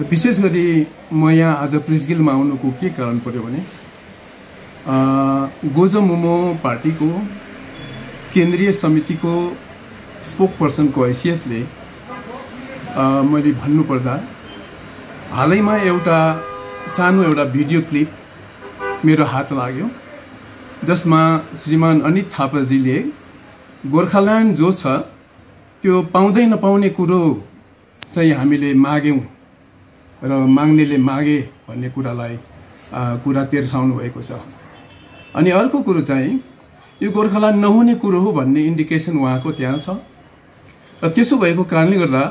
विशेष गरी म यहाँ आज प्रेस गिल्डमा आउनुको के कारण पर्यो भने गोजो मोमो पार्टीको केन्द्रीय समितिको स्पोक पर्सनको हैसियतले मैले भन्नुपर्दा हालैमा एउटा सानो एउटा भिडियो क्लिप मेरो हात लाग्यो जसमा श्रीमान अनित थापाजीले गोर्खाल्यान्ड जो छ त्यो पाउँदै नपाउने कुरो चाहिँ हामीले माग्यौँ। र माग्नेले मागे भन्ने कुरालाई कुरा तेर्साउनु भएको छ। अनि अर्को कुरो चाहिँ यो गोर्खाल्यान्ड नहुने कुरो हो भन्ने इन्डिकेसन उहाँको त्यहाँ छ। र त्यसो भएको कारणले गर्दा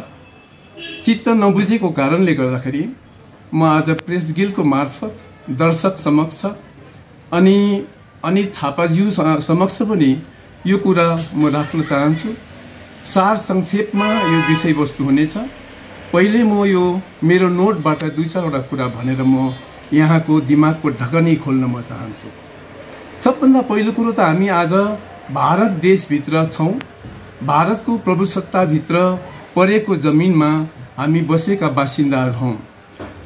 चित्त नबुझेको कारणले गर्दाखेरि म आज प्रेस गिलको मार्फत दर्शक समक्ष अनि अनि थापाज्यू समक्ष पनि यो कुरा म राख्न चाहन्छु। सार संक्षेपमा यो विषयवस्तु हुनेछ। पहिले म यो मेरो नोटबाट दुई चारवटा कुरा भनेर म यहाँको दिमागको ढकनी खोल्न म चाहन्छु। सबभन्दा पहिलो कुरो त हामी आज भारत देशभित्र छौँ। भारतको प्रभुसत्ताभित्र परेको जमिनमा हामी बसेका बासिन्दाहरू हौँ।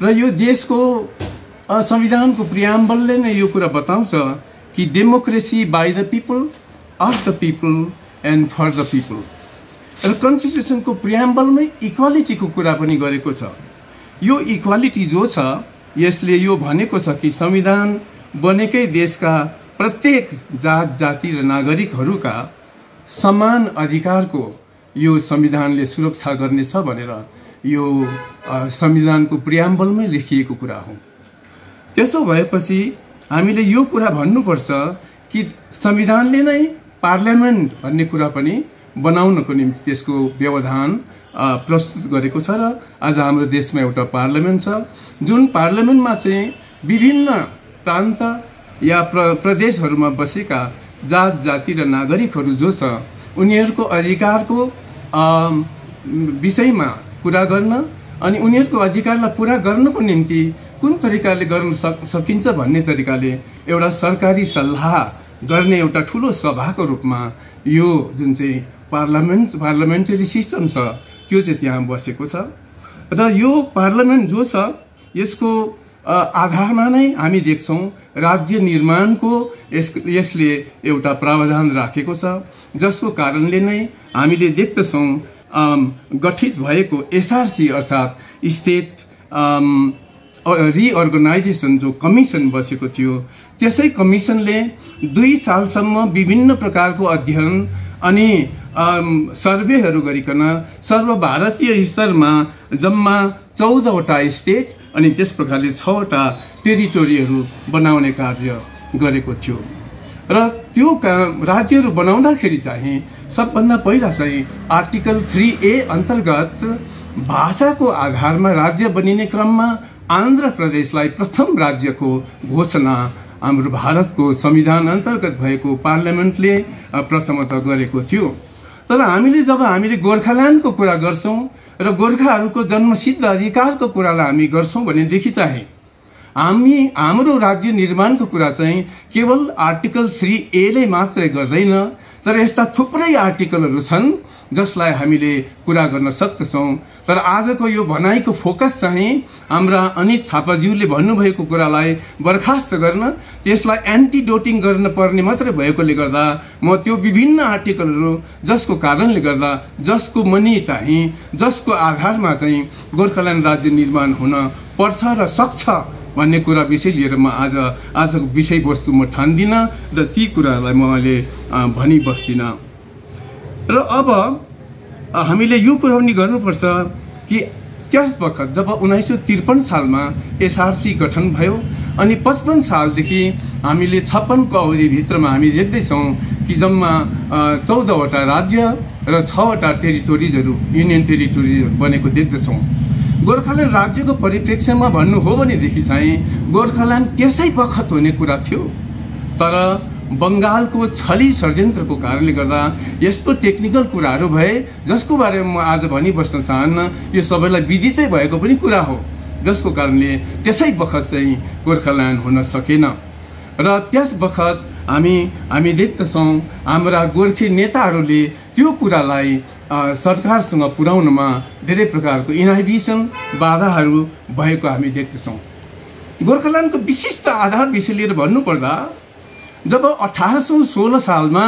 र यो देशको संविधानको प्रियाम्बलले नै यो कुरा बताउँछ कि democracy by the people of the people and for the people र कन्स्टिट्युसनको प्रियाम्बलमै इक्वालिटीको कुरा पनि गरेको छ। यो इक्वालिटी जो छ यसले यो भनेको छ कि संविधान बनेकै देशका प्रत्येक जात जाति र नागरिकहरूका समान अधिकारको यो संविधानले सुरक्षा गर्नेछ भनेर यो संविधानको प्रियाम्बलमै लेखिएको कुरा हो। त्यसो भएपछि हामीले यो कुरा भन्नुपर्छ कि संविधानले नै पार्लियामेन्ट भन्ने कुरा पनि बनाउनको निम्ति त्यसको व्यवधान प्रस्तुत गरेको छ र आज हाम्रो देशमा एउटा पार्लियामेन्ट छ। जुन पार्लियामेन्टमा चाहिँ विभिन्न प्रान्त या प्र प्रदेशहरूमा बसेका जात जाति र नागरिकहरू जो छ उनीहरूको अधिकारको विषयमा कुरा गर्न अनि उनीहरूको अधिकारलाई पुरा गर्नको निम्ति कुन तरिकाले गर्न सक सकिन्छ भन्ने तरिकाले एउटा सरकारी सल्लाह गर्ने एउटा ठुलो सभाको रूपमा यो जुन चाहिँ पार्लियामेन्ट पार्लियामेन्टरी सिस्टम छ त्यो चाहिँ त्यहाँ बसेको छ। र यो पार्लियामेन्ट जो छ यसको आधारमा नै हामी देख्छौँ राज्य निर्माणको यस यसले एउटा प्रावधान राखेको छ जसको कारणले नै हामीले देख्दछौँ गठित भएको एसआरसी अर्थात् स्टेट रिअर्गनाइजेसन जो कमिसन बसेको थियो त्यसै कमिसनले दुई सालसम्म विभिन्न प्रकारको अध्ययन अनि सर्वेहरू गरिकन सर्वभारतीय स्तरमा जम्मा चौधवटा स्टेट अनि त्यस प्रकारले छवटा टेरिटोरीहरू बनाउने कार्य गरेको थियो। र त्यो राज्यहरू बनाउँदाखेरि चाहिँ सबभन्दा पहिला चाहिँ आर्टिकल थ्री ए अन्तर्गत भाषाको आधारमा राज्य बनिने क्रममा आन्ध्र प्रदेशलाई प्रथम राज्यको घोषणा हाम्रो भारतको संविधान अन्तर्गत भएको पार्लियामेन्टले प्रथमतः गरेको थियो। तर हामीले जब हामीले गोर्खाल्यान्डको कुरा गर्छौँ र गोर्खाहरूको जन्मसिद्ध अधिकारको कुरालाई हामी गर्छौँ भनेदेखि चाहिँ हामी हाम्रो राज्य निर्माणको कुरा चाहिँ केवल आर्टिकल थ्री एले मात्रै गर्दैन तर यस्ता थुप्रै आर्टिकलहरू छन् जसलाई हामीले कुरा गर्न सक्दछौँ। तर आजको यो भनाइको फोकस चाहिँ हाम्रा अनित थापाज्यूले भन्नुभएको कुरालाई बर्खास्त गर्न त्यसलाई एन्टिडोटिङ गर्न पर्ने मात्रै भएकोले गर्दा म त्यो विभिन्न आर्टिकलहरू जसको कारणले गर्दा जसको मनी चाहिँ जसको आधारमा चाहिँ गोर्खाल्यान्ड राज्य निर्माण हुन पर्छ र सक्छ भन्ने कुरा विषय लिएर म आज आजको विषयवस्तु म ठान्दिनँ र ती कुराहरूलाई म अहिले भनिबस्दिनँ। र अब हामीले यो कुरा पनि गर्नुपर्छ कि त्यस वखत जब उन्नाइस सय त्रिपन्न सालमा एसआरसी गठन भयो अनि पचपन्न सालदेखि हामीले छप्पनको अवधिभित्रमा हामी देख्दैछौँ कि जम्मा चौधवटा राज्य र छवटा टेरिटोरिजहरू युनियन टेरिटोरिजहरू बनेको देख्दछौँ। गोर्खाल्यान्ड राज्यको परिप्रेक्ष्यमा भन्नु हो भनेदेखि चाहिँ गोर्खाल्यान्ड त्यसै बखत हुने कुरा थियो। तर बङ्गालको छली षड्यन्त्रको कारणले गर्दा यस्तो टेक्निकल कुराहरू भए जसको बारेमा म आज भनिबस्न चाहन्न यो सबैलाई विदितै भएको पनि कुरा हो जसको कारणले त्यसै बखत चाहिँ गोर्खाल्यान्ड हुन सकेन। र त्यस बखत हामी हामी देख्दछौँ हाम्रा गोर्खे नेताहरूले त्यो कुरालाई सरकारसँग पुर्याउनमा धेरै प्रकारको इनहिबिसन बाधाहरू भएको हामी देख्दछौँ। गोर्खाल्यान्डको विशिष्ट आधार विषय लिएर भन्नुपर्दा जब अठार सौ सोह्र सालमा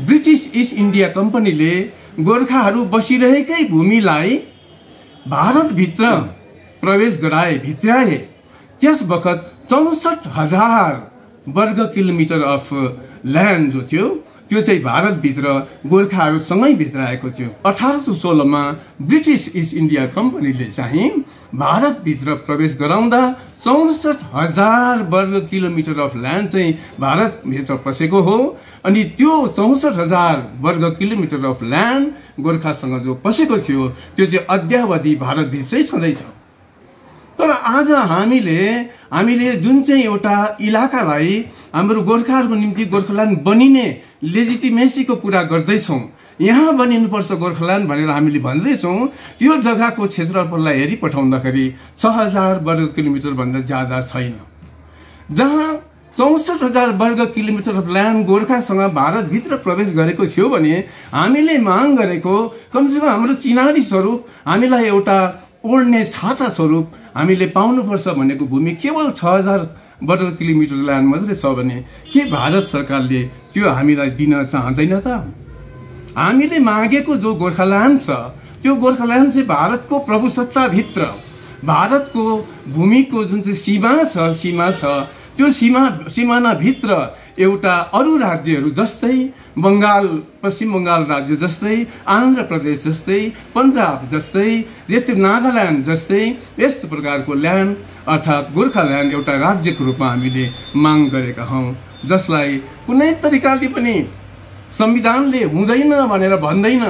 ब्रिटिस इस्ट इन्डिया कम्पनीले गोर्खाहरू बसिरहेकै भूमिलाई भारतभित्र प्रवेश गराए भित्राए त्यस बखत चौसठ हजार वर्ग किलोमिटर अफ ल्यान्ड जो थियो त्यो चाहिँ भारतभित्र गोर्खाहरूसँगै भित्राएको थियो। अठार सौ सोह्रमा ब्रिटिस इस्ट इन्डिया कम्पनीले चाहिँ भारतभित्र प्रवेश गराउँदा चौसठ हजार वर्ग किलोमिटर अफ ल्यान्ड चाहिँ भारतभित्र पसेको हो। अनि त्यो चौसठ हजार वर्ग किलोमिटर अफ ल्यान्ड गोर्खासँग जो पसेको थियो त्यो चाहिँ अद्यावधि भारतभित्रै छँदैछ। तर आज हामीले हामीले जुन चाहिँ एउटा इलाकालाई हाम्रो गोर्खाहरूको निम्ति गोर्खाल्यान्ड बनिने लेजिटिमेसीको कुरा गर्दैछौँ। यहाँ बनिनुपर्छ गोर्खाल्यान्ड भनेर हामीले भन्दैछौँ त्यो जग्गाको क्षेत्रफललाई हेरि पठाउँदाखेरि छ हजार वर्ग किलोमिटरभन्दा ज्यादा छैन। जहाँ चौसठ हजार वर्ग किलोमिटर ल्यान्ड गोर्खासँग भारतभित्र प्रवेश गरेको थियो भने हामीले माग गरेको कमसेकम हाम्रो चिनारी स्वरूप हामीलाई एउटा ओढ्ने छाता स्वरूप हामीले पाउनुपर्छ भनेको भूमि केवल छ हजार वर्ग किलोमिटर ल्यान्ड मात्रै छ भने के भारत सरकारले त्यो हामीलाई दिन चाहँदैन त? हामीले मागेको जो गोर्खाल्यान्ड छ त्यो गोर्खाल्यान्ड चाहिँ भारतको प्रभुसत्ताभित्र भारतको भूमिको जुन चाहिँ सीमा छ सीमा छ त्यो सीमा सिमानाभित्र एउटा अरू राज्यहरू जस्तै बङ्गाल पश्चिम बङ्गाल राज्य जस्तै आन्ध्र प्रदेश जस्तै पन्जाब जस्तै यस्तै नागाल्यान्ड जस्तै यस्तो प्रकारको ल्यान्ड अर्थात् गोर्खाल्यान्ड एउटा राज्यको रूपमा हामीले माग गरेका हौँ। जसलाई कुनै तरिकाले पनि संविधानले हुँदैन भनेर भन्दैन।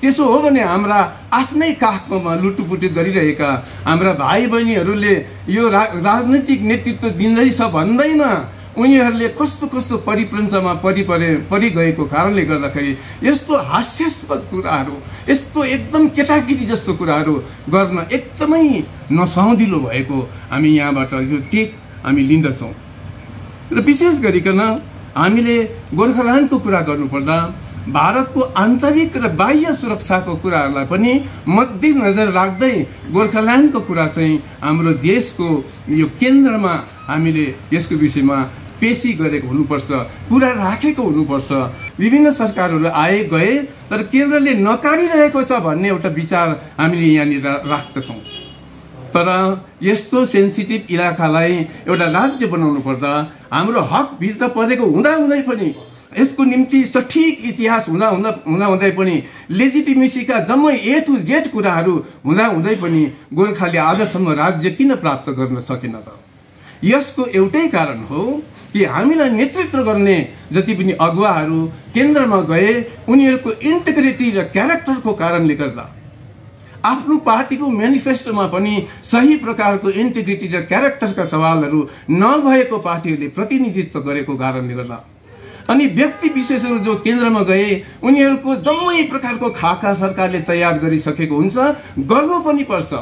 त्यसो हो भने हाम्रा आफ्नै काखमा लुटुपुटी गरिरहेका हाम्रा भाइ बहिनीहरूले यो रा राजनैतिक नेतृत्व दिँदैछ भन्दैन। उनीहरूले कस्तो कस्तो परिप्रञ्चमा परिपरे परिगएको कारणले गर्दाखेरि यस्तो हास्यास्पद कुराहरू यस्तो एकदम केटाकेटी जस्तो कुराहरू गर्न एकदमै नसहुदिलो भएको हामी यहाँबाट यो टेक हामी लिँदछौँ र विशेष गरिकन हामीले गोर्खाल्यान्डको कुरा गर्नुपर्दा भारतको आन्तरिक र बाह्य सुरक्षाको कुराहरूलाई पनि मध्यनजर राख्दै गोर्खाल्यान्डको कुरा चाहिँ हाम्रो देशको यो केन्द्रमा हामीले यसको विषयमा पेसी गरेको हुनुपर्छ कुरा राखेको हुनुपर्छ। विभिन्न सरकारहरू आए गए तर केन्द्रले नकारिरहेको छ भन्ने एउटा विचार हामीले यहाँनिर राख्दछौँ। तर यस्तो सेन्सिटिभ इलाकालाई एउटा राज्य बनाउनु पर्दा हाम्रो हकभित्र परेको हुँदाहुँदै पनि यसको निम्ति सठिक इतिहास हुँदा हुँदा हुँदा हुँदै पनि लेजिटिमेसीका जम्मै ए टु जेड कुराहरू हुँदा हुँदै पनि गोर्खाले आजसम्म राज्य किन प्राप्त गर्न सकेन त? यसको एउटै कारण हो कि हामीलाई नेतृत्व गर्ने जति पनि अगुवाहरू केन्द्रमा गए उनीहरूको इन्टिग्रिटी र क्यारेक्टरको कारणले गर्दा। आफ्नो पार्टीको मेनिफेस्टोमा पनि सही प्रकारको इन्टिग्रिटी र क्यारेक्टरका सवालहरू नभएको पार्टीहरूले प्रतिनिधित्व गरेको कारणले गर्दा। अनि व्यक्ति विशेषहरू जो केन्द्रमा गए उनीहरूको जम्मै प्रकारको खाका सरकारले तयार गरिसकेको हुन्छ गर्नु पनि पर्छ।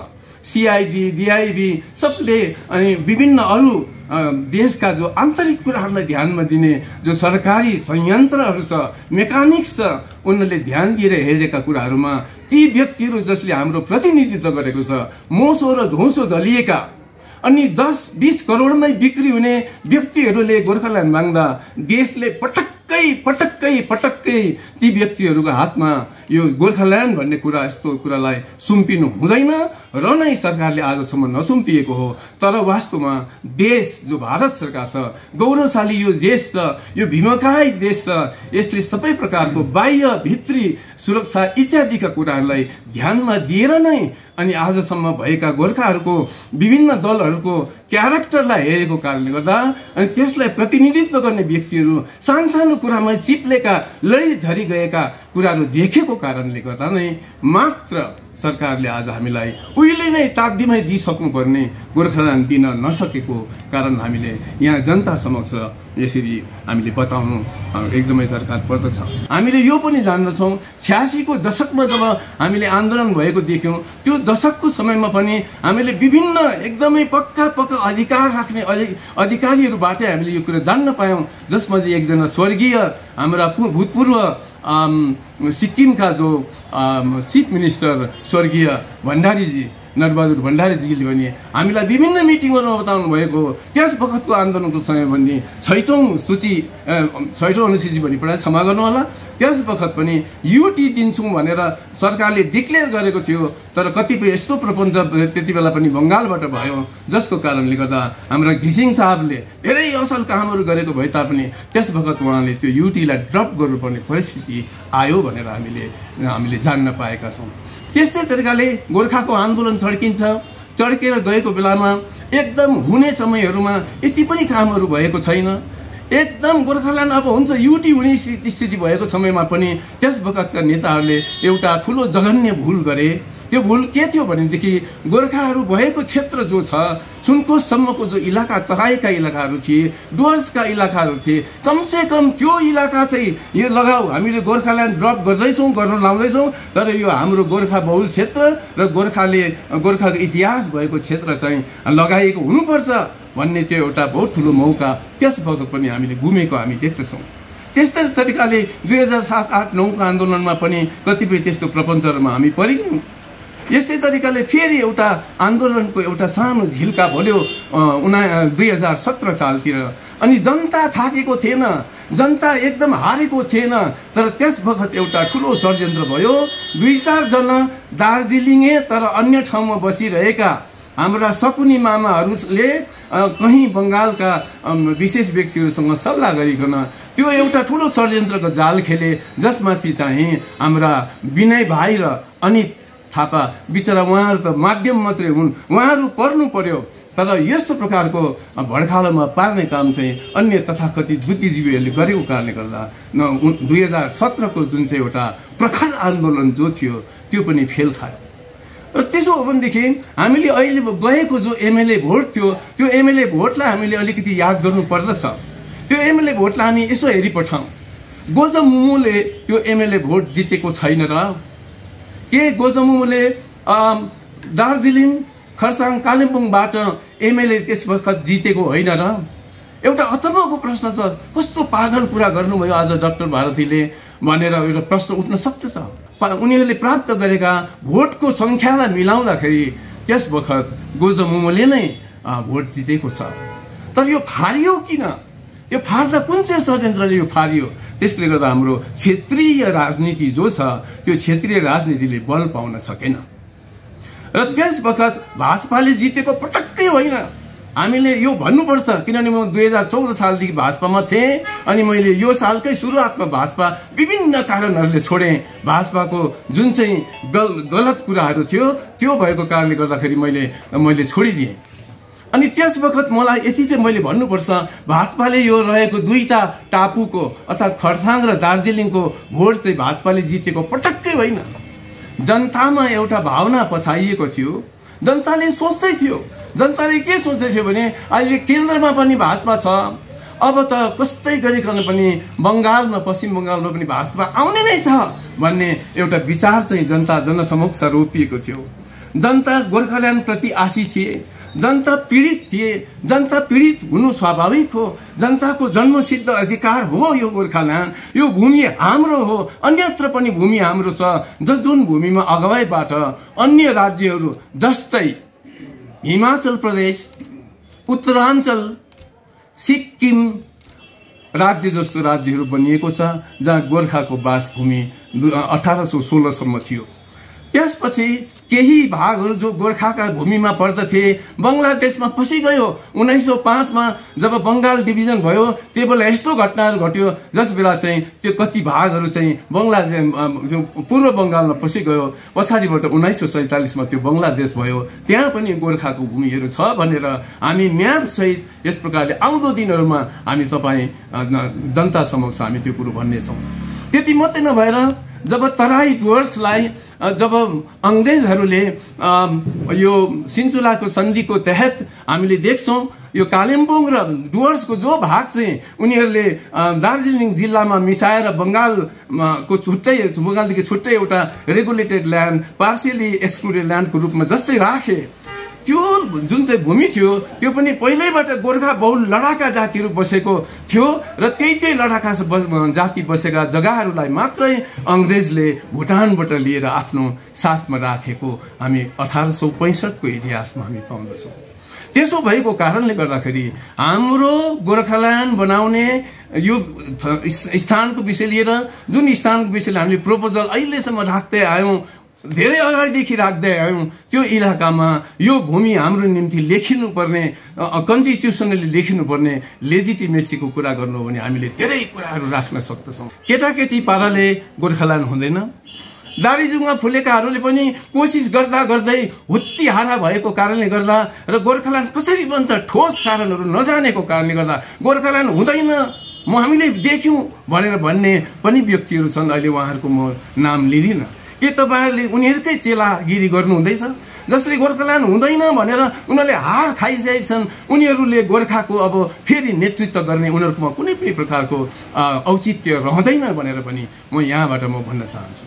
सिआइडी डिआइबी सबले अनि विभिन्न अरू देशका जो आन्तरिक कुराहरूलाई ध्यानमा दिने जो सरकारी संयन्त्रहरू छ मेकानिक्स छ उनीहरूले ध्यान दिएर हेरेका कुराहरूमा ती व्यक्तिहरू जसले हाम्रो प्रतिनिधित्व गरेको छ मोसो र धोसो दलिएका अनि दस बिस करोडमै बिक्री हुने व्यक्तिहरूले गोर्खाल्यान्ड माग्दा देशले पटक्कै पटक्कै पटक्कै ती व्यक्तिहरूको हातमा यो गोर्खाल्यान्ड भन्ने कुरा यस्तो कुरालाई सुम्पिनु हुँदैन। र नै सरकारले आजसम्म नसुम्पिएको हो तर वास्तवमा देश जो भारत सरकार छ गौरवशाली यो देश छ यो भीमकाय देश छ यसले सबै प्रकारको बाह्य भित्री सुरक्षा इत्यादिका कुराहरूलाई ध्यानमा दिएर नै अनि आजसम्म भएका गोर्खाहरूको विभिन्न दलहरूको क्यारेक्टरलाई हेरेको कारणले गर्दा अनि त्यसलाई प्रतिनिधित्व गर्ने व्यक्तिहरू सानसानो कुरामा चिप्लेका लडिझरी गएका कुराहरू देखेको कारणले गर्दा नै मात्र सरकारले आज हामीलाई उहिले नै ताकदिमै दिइसक्नुपर्ने गोर्खाल्यान्ड दिन नसकेको कारण हामीले यहाँ जनता समक्ष यसरी हामीले बताउनु एकदमै दरकार पर्दछ। हामीले यो पनि जान्दछौँ छ्यासीको दशकमा जब हामीले आन्दोलन भएको देख्यौँ त्यो दशकको समयमा पनि हामीले विभिन्न एकदमै पक्का पक्का अधिकार राख्ने अधिकारीहरूबाटै हामीले यो कुरा जान्न पायौँ जसमध्ये एकजना स्वर्गीय हाम्रा भूतपूर्व सिक्किमका जो चिफ मिनिस्टर स्वर्गीय भण्डारीजी नरबहादुर भण्डारीजीले भने हामीलाई विभिन्न मिटिङहरूमा बताउनु भएको त्यस बखतको आन्दोलनको समय भन्ने छैटौँ सूची छैटौँ अनुसूची भनी पढाए क्षमा गर्नु होला त्यस बखत पनि युटी दिन्छौँ भनेर सरकारले डिक्लेयर गरेको थियो तर कतिपय यस्तो प्रपञ्च त्यति बेला पनि बङ्गालबाट भयो जसको कारणले गर्दा हाम्रा घिसिङ साहबले धेरै असल कामहरू गरेको भए तापनि त्यस बखत उहाँले त्यो युटीलाई ड्रप गर्नुपर्ने परिस्थिति आयो भनेर हामीले हामीले जान्न पाएका छौँ। त्यस्तै तरिकाले गोर्खाको आन्दोलन चड्किन्छ चड्केर गएको बेलामा एकदम हुने समयहरूमा यति पनि कामहरू भएको छैन। एकदम गोर्खाल्यान्ड अब हुन्छ युटी हुने स्थिति भएको समयमा पनि त्यस बखतका नेताहरूले एउटा ठुलो जघन्य भुल गरे। त्यो भुल के थियो भनेदेखि गोर्खाहरू भएको क्षेत्र जो छ सुनकोससम्मको जो इलाका तराईका इलाकाहरू थिए डुवर्सका इलाकाहरू थिए कमसे कम त्यो इलाका चाहिँ यो लगाऊ हामीले गोर्खाल्यान्ड ड्रप गर्दैछौँ गर्न लाउँदैछौँ तर यो हाम्रो गोर्खा बहुल क्षेत्र र गोर्खाले गोर्खाको इतिहास भएको क्षेत्र चाहिँ लगाइएको हुनुपर्छ भन्ने त्यो एउटा बहुत ठुलो मौका त्यस वखत पनि हामीले गुमेको हामी देख्दछौँ। त्यस्तै तरिकाले दुई हजार सात आठ नौको आन्दोलनमा पनि कतिपय त्यस्तो प्रपञ्चहरूमा हामी परिगयौँ। यस्तै तरिकाले फेरि एउटा आन्दोलनको एउटा सानो झिल्का भोल्यो उना दुई हजार सत्र सालतिर। अनि जनता थाकेको थिएन जनता एकदम हारेको थिएन तर त्यस बखत एउटा ठुलो षड्यन्त्र भयो। दुई चारजना दार्जिलिङे तर अन्य ठाउँमा बसिरहेका हाम्रा सकुनी मामाहरूले कहीँ बङ्गालका विशेष व्यक्तिहरूसँग सल्लाह गरिकन त्यो एउटा ठुलो षड्यन्त्रको जाल खेले जसमाथि चाहिँ हाम्रा विनय भाइ र अनित थापा। बिचरा उहाँहरू त माध्यम मात्रै हुन्। उहाँहरू पर्नु पर्यो। तर यस्तो प्रकारको अ, भड्कालोमा पार्ने काम चाहिँ अन्य तथाकथित बुद्धिजीवीहरूले गरेको कारणले गर्दा न दुई हजार सत्रको जुन चाहिँ एउटा प्रखर आन्दोलन जो थियो त्यो पनि फेल खायो। र त्यसो हो भनेदेखि हामीले अहिले गएको जो एमएलए भोट थियो त्यो एमएलए भोटलाई हामीले अलिकति याद गर्नु पर्दछ। त्यो एमएलए भोटलाई हामी यसो हेरिपठाउँ। गोजमुमुले त्यो एमएलए भोट जितेको छैन र के गोजमुमुले दार्जिलिङ खरसाङ कालिम्पोङबाट एमएलए त्यस वखत जितेको होइन र? एउटा अचम्मको प्रश्न छ कस्तो पागल कुरा गर्नुभयो आज डाक्टर भारतीले भनेर एउटा प्रश्न उठ्न सक्दछ उनीहरूले प्राप्त गरेका भोटको सङ्ख्यालाई मिलाउँदाखेरि त्यस बखत गोजमुमोले नै भोट जितेको छ। तर यो फारियो किन? यो फार्दा कुन चाहिँ षड्यन्त्रले यो फारियो त्यसले गर्दा हाम्रो क्षेत्रीय राजनीति जो छ त्यो क्षेत्रीय राजनीतिले बल पाउन सकेन। र त्यस बखत भाजपाले जितेको पटक्कै होइन। हामीले यो भन्नुपर्छ किनभने म दुई हजार चौध सालदेखि भाजपामा थिएँ अनि मैले यो सालकै सुरुवातमा भाजपा विभिन्न कारणहरूले छोडेँ। भाजपाको जुन चाहिँ गल गलत कुराहरू थियो त्यो भएको कारणले गर्दाखेरि मैले मैले छोडिदिएँ। अनि त्यस बखत मलाई यति चाहिँ मैले भन्नुपर्छ भाजपाले यो रहेको दुईटा टापुको अर्थात् खरसाङ र दार्जिलिङको भोट चाहिँ भाजपाले जितेको पटक्कै होइन। जनतामा एउटा भावना पछाइएको थियो। जनताले सोच्दै थियो। जनताले के सोच्दै थियो भने अहिले केन्द्रमा पनि भाजपा छ। अब त कस्तै गरिकन पनि बङ्गालमा पश्चिम बङ्गालमा पनि भाजपा आउने नै छ भन्ने एउटा विचार चाहिँ जनता जनसमक्ष रोपिएको थियो। जनता गोर्खाल्यान्डप्रति आशी थिए जनता पीडित थिए जनता पीडित हुनु स्वाभाविक हो जनताको जन्मसिद्ध अधिकार हो यो गोर्खाल्यान्ड यो भूमि हाम्रो हो अन्यत्र पनि भूमि हाम्रो छ जस जुन भूमिमा अगुवाईबाट अन्य राज्यहरू जस्तै हिमाचल प्रदेश उत्तराञ्चल सिक्किम राज्य जस्तो राज्यहरू बनिएको छ जहाँ गोर्खाको बासभूमि अठार सौ सोह्रसम्म थियो। त्यसपछि केही भागहरू जो गोर्खाका भूमिमा पर्दथे बङ्गलादेशमा पसिगयो उन्नाइस सौ पाँचमा जब बङ्गाल डिभिजन भयो त्यो बेला यस्तो घटनाहरू घट्यो जस बेला चाहिँ त्यो कति भागहरू चाहिँ बङ्गलादेश पूर्व बङ्गालमा पसिगयो पछाडिबाट उन्नाइस सौ सैँतालिसमा त्यो बङ्गलादेश भयो। त्यहाँ पनि गोर्खाको भूमिहरू छ भनेर हामी म्यापसहित यस प्रकारले आउँदो दिनहरूमा हामी तपाईँ जनता समक्ष हामी त्यो कुरो भन्नेछौँ। त्यति मात्रै नभएर जब तराई डुवर्सलाई जब अङ्ग्रेजहरूले यो सिन्चुलाको सन्धिको तहत हामीले देख्छौँ यो कालिम्पोङ र डुवर्सको जो भाग चाहिँ उनीहरूले दार्जिलिङ जिल्लामा मिसाएर बङ्गालमा को छुट्टै बङ्गालदेखि छुट्टै एउटा रेगुलेटेड ल्यान्ड पार्सियली एक्सक्लुडेड ल्यान्डको रूपमा जस्तै राखे। त्यो जुन चाहिँ भूमि थियो त्यो पनि पहिल्यैबाट गोर्खा बहुल लडाका जातिहरू बसेको थियो र त्यही त्यही लडाका जाति बसेका जग्गाहरूलाई मात्रै अङ्ग्रेजले भुटानबाट लिएर आफ्नो साथमा राखेको हामी अठार सौ पैँसठको इतिहासमा हामी पाउँदछौँ। त्यसो भएको कारणले गर्दाखेरि हाम्रो गोर्खाल्यान्ड बनाउने यो स्थानको विषय लिएर जुन स्थानको विषयले हामीले प्रपोजल अहिलेसम्म राख्दै आयौँ धेरै अगाडिदेखि राख्दै आयौँ। त्यो इलाकामा यो भूमि हाम्रो निम्ति लेखिनुपर्ने कन्स्टिट्युसनली लेखिनुपर्ने लेजिटिमेसीको कुरा गर्नु हो भने हामीले धेरै कुराहरू राख्न सक्दछौँ। केटाकेटी पाराले गोर्खाल्यान्ड हुँदैन। दारीजुङमा फुलेकाहरूले पनि कोसिस गर्दा गर्दै हुत्ती हारा भएको कारणले गर्दा र गोर्खाल्यान्ड कसरी बन्छ ठोस कारणहरू नजानेको कारणले गर्दा गोर्खाल्यान्ड हुँदैन। म हामीले देख्यौँ भनेर भन्ने पनि व्यक्तिहरू छन्। अहिले उहाँहरूको म नाम लिँदिनँ। के तपाईँहरूले उनीहरूकै चेलागिरी गर्नु हुँदैछ जसले गोर्खाल्यान्ड हुँदैन भनेर उनीहरूले हार खाइसकेका छन् उनीहरूले गोर्खाको अब फेरि नेतृत्व गर्ने उनीहरूकोमा कुनै पनि प्रकारको औचित्य रहँदैन भनेर पनि म यहाँबाट म भन्न चाहन्छु।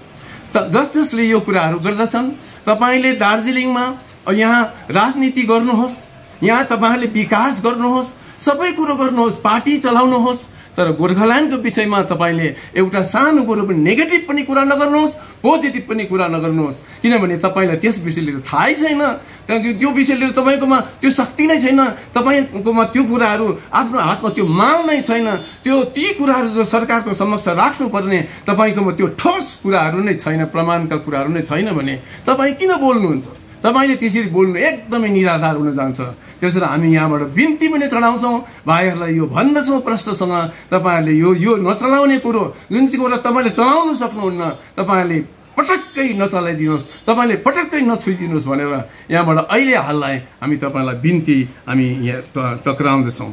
त जस जसले यो कुराहरू गर्दछन् तपाईँले दार्जिलिङमा यहाँ राजनीति गर्नुहोस् यहाँ तपाईँहरूले विकास गर्नुहोस् सबै कुरो गर्नुहोस् पार्टी चलाउनुहोस् तर गोर्खाल्यान्डको विषयमा तपाईँले एउटा सानो कुरो पनि नेगेटिभ पनि कुरा नगर्नुहोस् पोजिटिभ पनि कुरा नगर्नुहोस्। किनभने तपाईँलाई त्यस विषय लिएर थाहै छैन। त्यहाँ त्यो त्यो विषय लिएर तपाईँकोमा त्यो शक्ति नै छैन। तपाईँकोमा त्यो कुराहरू आफ्नो हातमा त्यो माल नै छैन। त्यो ती कुराहरू जो सरकारको समक्ष राख्नुपर्ने तपाईँकोमा त्यो ठोस कुराहरू नै छैन प्रमाणका कुराहरू नै छैन भने तपाईँ किन बोल्नुहुन्छ? तपाईँले त्यसरी बोल्नु एकदमै निराधार हुन जान्छ। त्यसरी हामी यहाँबाट बिन्ती पनि चढाउँछौँ। भाइहरूलाई यो भन्दछौँ प्रश्नसँग। तपाईँहरूले यो यो नचलाउने कुरो जुन चाहिँ कुरा तपाईँले चलाउनु सक्नुहुन्न तपाईँहरूले पटक्कै नचलाइदिनुहोस्। तपाईँले पटक्कै नछुइदिनुहोस् भनेर यहाँबाट अहिले हाललाई हामी तपाईँलाई बिन्ती हामी यहाँ टक्राउँदछौँ।